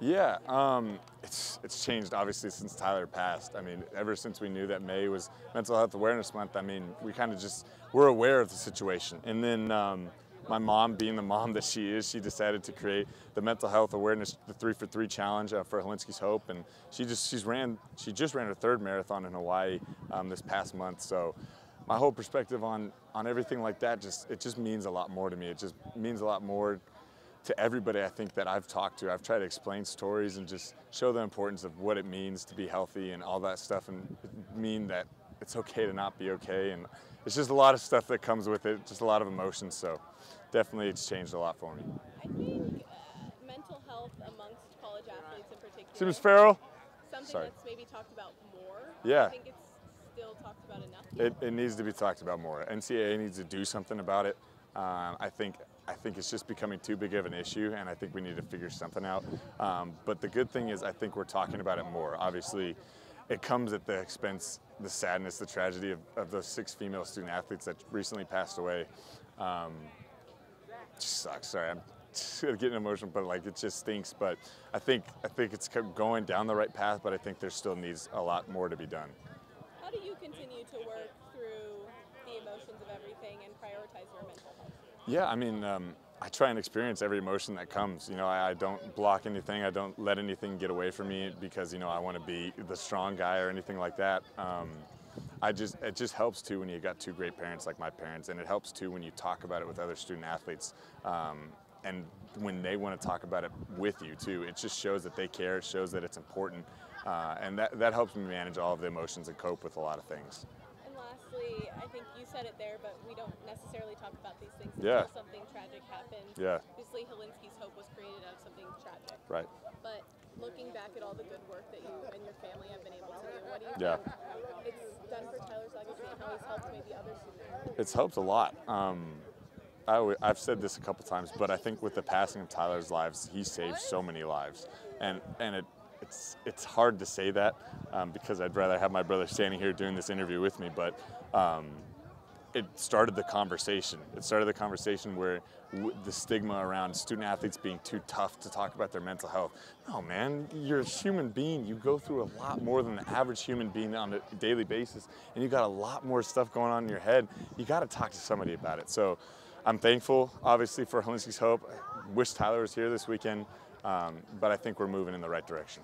Yeah, um, it's it's changed obviously since Tyler passed. I mean, ever since we knew that May was Mental Health Awareness Month, I mean, we kind of just we're aware of the situation. And then um, my mom, being the mom that she is, she decided to create the mental health awareness, the three for three challenge uh, for Hilinski's Hope, and she just she's ran she just ran her third marathon in Hawaii um, this past month. So my whole perspective on on everything like that just it just means a lot more to me. It just means a lot more to everybody I think that I've talked to. I've tried to explain stories and just show the importance of what it means to be healthy and all that stuff and mean that it's okay to not be okay and it's just a lot of stuff that comes with it, just a lot of emotions. So definitely it's changed a lot for me. I think uh, mental health amongst college athletes in particular. Seems Farrell. Something Sorry. that's maybe talked about more. Yeah. I think it's still talked about enough. It, it needs to be talked about more. NCAA needs to do something about it. Um, I think I think it's just becoming too big of an issue, and I think we need to figure something out. Um, but the good thing is, I think we're talking about it more. Obviously, it comes at the expense, the sadness, the tragedy of, of those six female student athletes that recently passed away. Um, sucks. Sorry, I'm getting emotional, but like it just stinks. But I think I think it's going down the right path, but I think there still needs a lot more to be done. How do you continue to work through the emotions of everything and prioritize your mental? Yeah, I mean, um, I try and experience every emotion that comes. You know, I, I, don't block anything. I don't let anything get away from me because you know I want to be the strong guy or anything like that. Um, I just it just helps too when you got two great parents like my parents, and it helps too when you talk about it with other student athletes. Um, and when they want to talk about it with you too, it just shows that they care. It shows that it's important, uh, and that that helps me manage all of the emotions and cope with a lot of things I think you said it there, but we don't necessarily talk about these things yeah. until something tragic happens. Yeah. Obviously, Hilinski's hope was created out of something tragic. Right. But looking back at all the good work that you and your family have been able to do, what do you yeah. think it's done for Tyler's legacy and how he's helped maybe others? It's helped a lot. Um, I, have said this a couple times, but I think with the passing of Tyler's lives, he saved so many lives, and and it it's it's hard to say that um, because I'd rather have my brother standing here doing this interview with me, but um, it started the conversation. It started the conversation where the stigma around student athletes being too tough to talk about their mental health. No, man, you're a human being. You go through a lot more than the average human being on a daily basis, and you got a lot more stuff going on in your head. You got to talk to somebody about it. So I'm thankful, obviously, for Hilinski's Hope. Wish Tyler was here this weekend. Um, but I think we're moving in the right direction.